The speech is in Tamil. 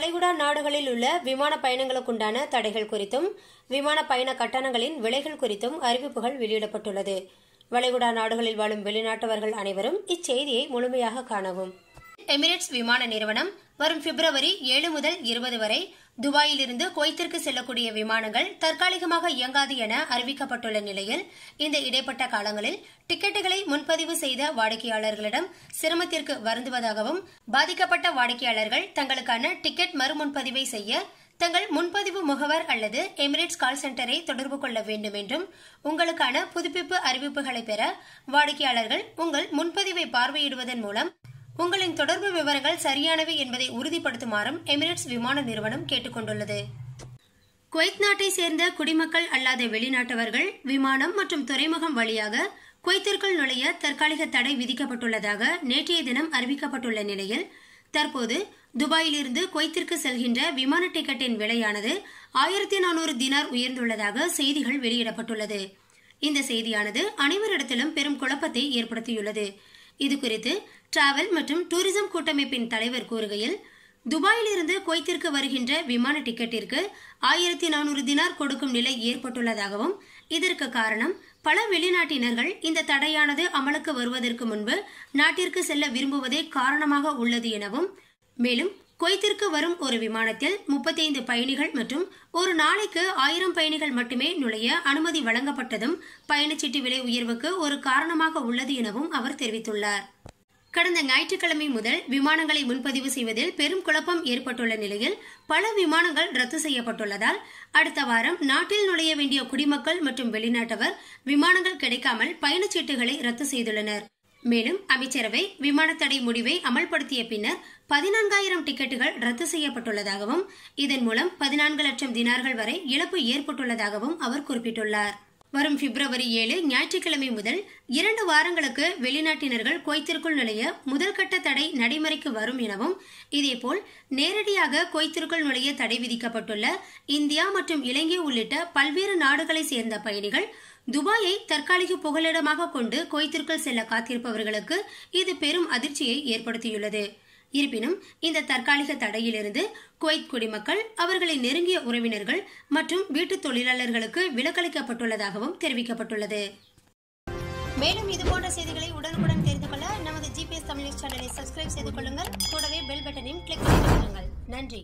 வளைகுடா நாடுகளில் உள்ள விமான பயணங்களுக்குண்டான தடைகள் குறித்தும் விமான பயண கட்டணங்களின் விலைகள் குறித்தும் அறிவிப்புகள் வெளியிடப்பட்டுள்ளது. வளைகுடா நாடுகளில் வாழும் வெளிநாட்டவர்கள் அனைவரும் இச்செய்தியை முழுமையாக காணவும். எமிரேட்ஸ் விமான நிறுவனம் வரும் பிப்ரவரி ஏழு முதல் இருபது வரை துபாயிலிருந்து குவைத்திற்கு செல்லக்கூடிய விமானங்கள் தற்காலிகமாக இயங்காது என அறிவிக்கப்பட்டுள்ள நிலையில் இந்த இடைப்பட்ட காலங்களில் டிக்கெட்டுகளை முன்பதிவு செய்த வாடிக்கையாளர்களிடம் சிரமத்திற்கு வருந்துவதாகவும் பாதிக்கப்பட்ட வாடிக்கையாளர்கள் தங்களுக்கான டிக்கெட் மறுமுன்பதிவை செய்ய தங்கள் முன்பதிவு முகவர் அல்லது எமிரேட்ஸ் கால் சென்டரை தொடர்பு கொள்ள வேண்டும் என்றும் உங்களுக்கான புதுப்பிப்பு அறிவிப்புகளை பெற வாடிக்கையாளர்கள் உங்கள் முன்பதிவை பார்வையிடுவதன் மூலம் உங்களின் தொடர்பு விவரங்கள் சரியானவை என்பதை உறுதிப்படுத்துமாறும் எமிரேட்ஸ் விமான நிறுவனம் கேட்டுக்கொண்டுள்ளது. குவைத் நாட்டை சேர்ந்த குடிமக்கள் அல்லாத வெளிநாட்டவர்கள் விமானம் மற்றும் துறைமுகம் வழியாக குவைத்திற்குள் நுழைய தற்காலிக தடை விதிக்கப்பட்டுள்ளதாக நேற்றைய தினம் அறிவிக்கப்பட்டுள்ள நிலையில் தற்போது துபாயிலிருந்து குவைத்திற்கு செல்கின்ற விமான டிக்கெட்டின் விலையானது ஆயிரத்தி நானூறு தினார் உயர்ந்துள்ளதாக செய்திகள் வெளியிடப்பட்டுள்ளது. இந்த செய்தியானது அனைவரிடத்திலும் பெரும் குழப்பத்தை ஏற்படுத்தியுள்ளது. இதுகுறித்து டிராவல் மற்றும் டூரிசம் கூட்டமைப்பின் தலைவர் கூறுகையில் துபாயிலிருந்து குவைத்திற்கு வருகின்ற விமான டிக்கெட்டிற்கு ஆயிரத்தி நானூறு தினார் கொடுக்கும் நிலை ஏற்பட்டுள்ளதாகவும் இதற்கு காரணம் பல வெளிநாட்டினர்கள் இந்த தடையானது அமலுக்கு வருவதற்கு முன்பு நாட்டிற்கு செல்ல விரும்புவதே காரணமாக உள்ளது எனவும் மேலும் குவைத்திற்கு வரும் ஒரு விமானத்தில் முப்பத்தைந்து பயணிகள் மற்றும் ஒரு நாளைக்கு ஆயிரம் பயணிகள் மட்டுமே நுழைய அனுமதி வழங்கப்பட்டதும் பயணச்சீட்டு விலை உயர்வுக்கு ஒரு காரணமாக உள்ளது எனவும் அவர் தெரிவித்துள்ளார். கடந்த ஞாயிற்றுக்கிழமை முதல் விமானங்களை முன்பதிவு செய்வதில் பெரும் குழப்பம் ஏற்பட்டுள்ள நிலையில் பல விமானங்கள் ரத்து செய்யப்பட்டுள்ளதால் அடுத்த வாரம் நாட்டில் நுழைய வேண்டிய குடிமக்கள் மற்றும் வெளிநாட்டவர் விமானங்கள் கிடைக்காமல் பயணச்சீட்டுகளை ரத்து செய்துள்ளனர். மேலும் அமைச்சரவை விமான தடை முடிவை அமல்படுத்திய பின்னர் பதினான்காயிரம் டிக்கெட்டுகள் ரத்து செய்யப்பட்டுள்ளதாகவும் இதன் மூலம் பதினான்கு லட்சம் தினார்கள் வரை இழப்பு ஏற்பட்டுள்ளதாகவும் அவர் குறிப்பிட்டுள்ளார். வரும் பிப்ரவரி ஏழு ஞாயிற்றுக்கிழமை முதல் இரண்டு வாரங்களுக்கு வெளிநாட்டினர்கள் குவைத்திற்குள் நுழைய முதல் கட்ட தடை நடைமுறைக்கு வரும் எனவும் இதேபோல் நேரடியாக குவைத்திற்குள் நுழைய தடை விதிக்கப்பட்டுள்ள இந்தியா மற்றும் இலங்கை உள்ளிட்ட பல்வேறு நாடுகளை சேர்ந்த பயணிகள் துபாயை தற்காலிக புகலிடமாக கொண்டு குவைத்திற்குள் செல்ல காத்திருப்பவர்களுக்கு இது பெரும் அதிர்ச்சியை ஏற்படுத்தியுள்ளது. இருப்பினும் இந்த தற்காலிக தடையிலிருந்து குவைத் குடிமக்கள் அவர்களின் நெருங்கிய உறவினர்கள் மற்றும் வீட்டு தொழிலாளர்களுக்கு விலக்களிக்கப்பட்டுள்ளதாகவும் தெரிவிக்கப்பட்டுள்ளது. மேலும் இதுபோன்ற செய்திகளை உடனுக்குடன் தெரிந்து கொள்ள நமது ஜிபிஎஸ் தமிழ் சேனலை சப்ஸ்கிரைப் செய்து கொள்ளுங்கள். கூடவே பெல் பட்டனையும் கிளிக் செய்து கொள்ளுங்கள் நன்றி.